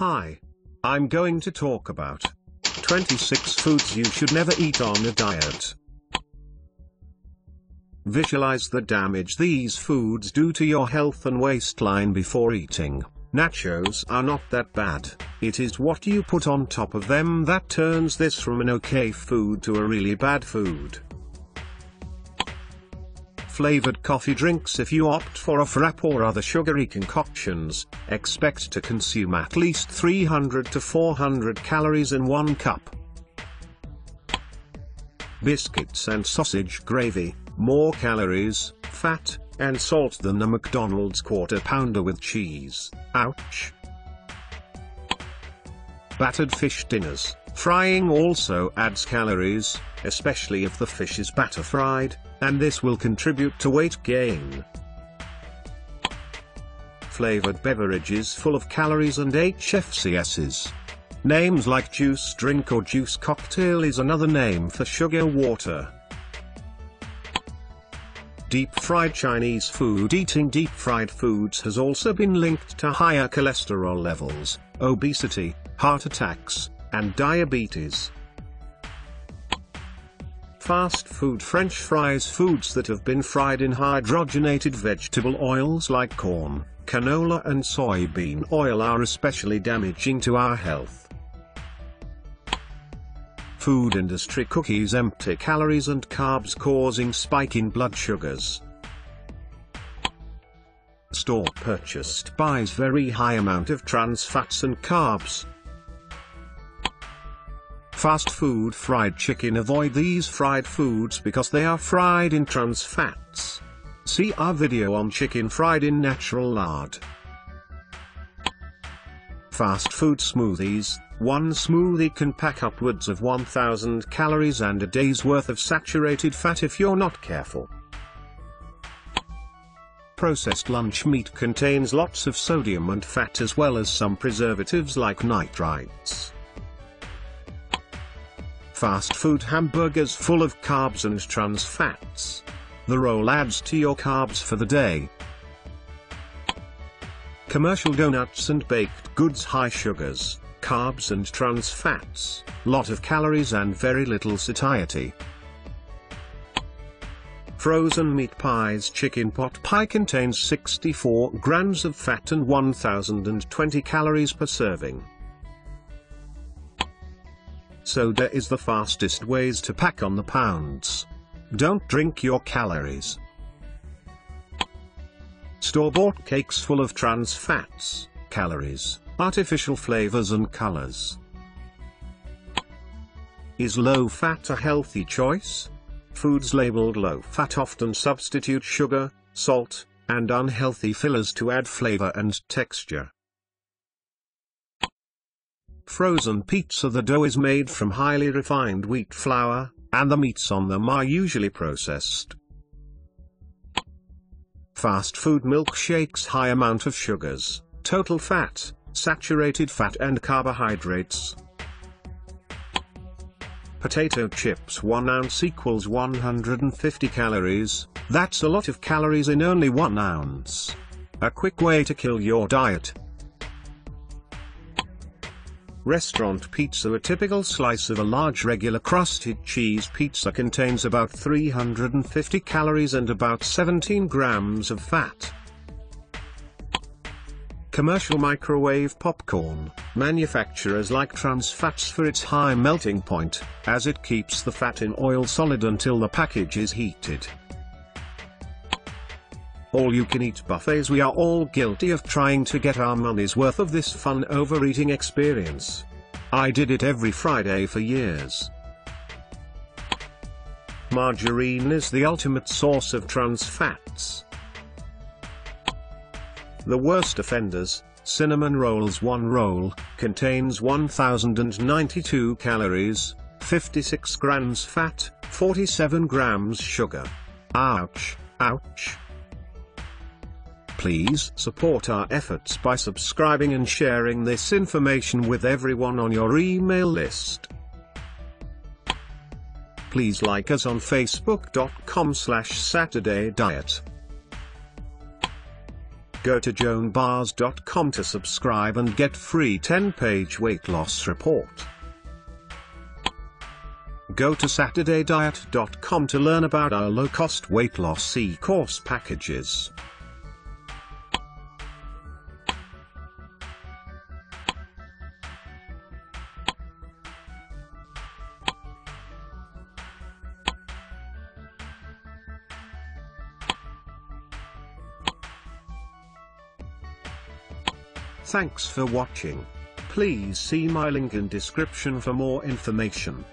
Hi. I'm going to talk about 26 foods you should never eat on a diet. Visualize the damage these foods do to your health and waistline before eating. Nachos are not that bad, it is what you put on top of them that turns this from an okay food to a really bad food. Flavored coffee drinks If you opt for a frap or other sugary concoctions, expect to consume at least 300 to 400 calories in one cup. Biscuits and sausage gravy, more calories, fat, and salt than a McDonald's quarter pounder with cheese. Ouch. Battered fish dinners. Frying also adds calories, especially if the fish is batter fried, and this will contribute to weight gain. Flavored beverages full of calories and HFCSs. Names like juice drink or juice cocktail is another name for sugar water. Deep fried Chinese food Eating deep fried foods has also been linked to higher cholesterol levels, obesity, heart attacks, and diabetes. Fast food French fries Foods that have been fried in hydrogenated vegetable oils like corn, canola and soybean oil are especially damaging to our health. Food industry cookies empty calories and carbs causing spike in blood sugars. Store purchased buys very high amount of trans fats and carbs. Fast food fried chicken Avoid these fried foods because they are fried in trans fats. See our video on chicken fried in natural lard. Fast food smoothies one smoothie can pack upwards of 1000 calories and a day's worth of saturated fat if you're not careful. Processed lunch meat contains lots of sodium and fat as well as some preservatives like nitrites. Fast food hamburgers full of carbs and trans fats. The roll adds to your carbs for the day. Commercial donuts and baked goods high sugars carbs and trans fats, lot of calories and very little satiety. Frozen meat pies Chicken pot pie contains 64 grams of fat and 1020 calories per serving. Soda is the fastest ways to pack on the pounds. Don't drink your calories. Store-bought cakes full of trans fats, calories, artificial flavors and colors. Is low fat a healthy choice? Foods labeled low fat often substitute sugar, salt, and unhealthy fillers to add flavor and texture. Frozen pizza The dough is made from highly refined wheat flour, and the meats on them are usually processed. Fast food milkshakes high amount of sugars, total fat, saturated fat and carbohydrates. Potato chips 1 ounce equals 150 calories, that's a lot of calories in only 1 ounce. A quick way to kill your diet. Restaurant pizza A typical slice of a large regular crusted cheese pizza contains about 350 calories and about 17 grams of fat. Commercial microwave popcorn, manufacturers like trans fats for its high melting point, as it keeps the fat in oil solid until the package is heated. All-you-can-eat buffets We are all guilty of trying to get our money's worth of this fun overeating experience. I did it every Friday for years. Margarine is the ultimate source of trans fats. The worst offenders, cinnamon rolls one roll, contains 1092 calories, 56 grams fat, 47 grams sugar. Ouch, ouch. Please support our efforts by subscribing and sharing this information with everyone on your email list. Please like us on facebook.com slash Saturday. Go to joanbars.com to subscribe and get free 10-page weight loss report. Go to SaturdayDiet.com to learn about our low-cost weight loss e-course packages. Thanks for watching. Please see my link in description for more information.